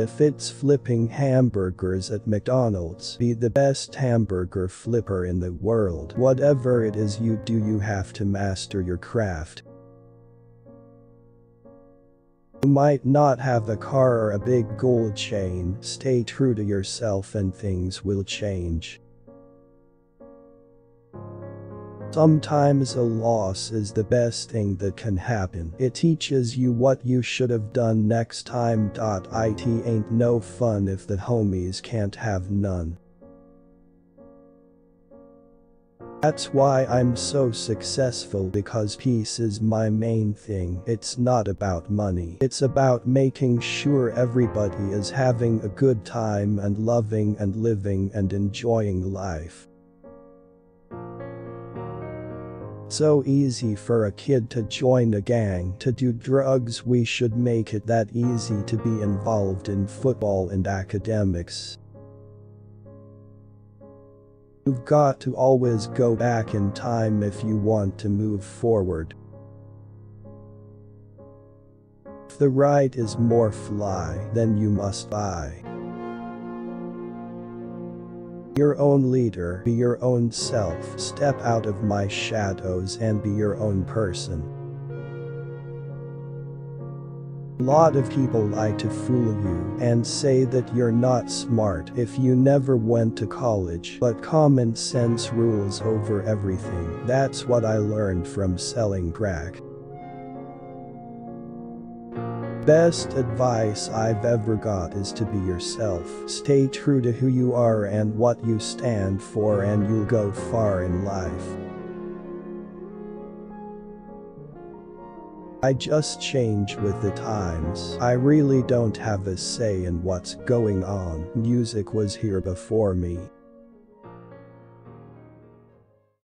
If it's flipping hamburgers at McDonald's, be the best hamburger flipper in the world. Whatever it is you do you have to master your craft. You might not have a car or a big gold chain, stay true to yourself and things will change. Sometimes a loss is the best thing that can happen. It teaches you what you should have done next time. It ain't no fun if the homies can't have none. That's why I'm so successful because peace is my main thing. It's not about money. It's about making sure everybody is having a good time and loving and living and enjoying life. So easy for a kid to join a gang to do drugs we should make it that easy to be involved in football and academics. You've got to always go back in time if you want to move forward. If the right is more fly, then you must buy your own leader, be your own self, step out of my shadows and be your own person. Lot of people like to fool you and say that you're not smart if you never went to college, but common sense rules over everything. That's what I learned from selling crack. Best advice I've ever got is to be yourself. Stay true to who you are and what you stand for and you'll go far in life. I just change with the times. I really don't have a say in what's going on. Music was here before me.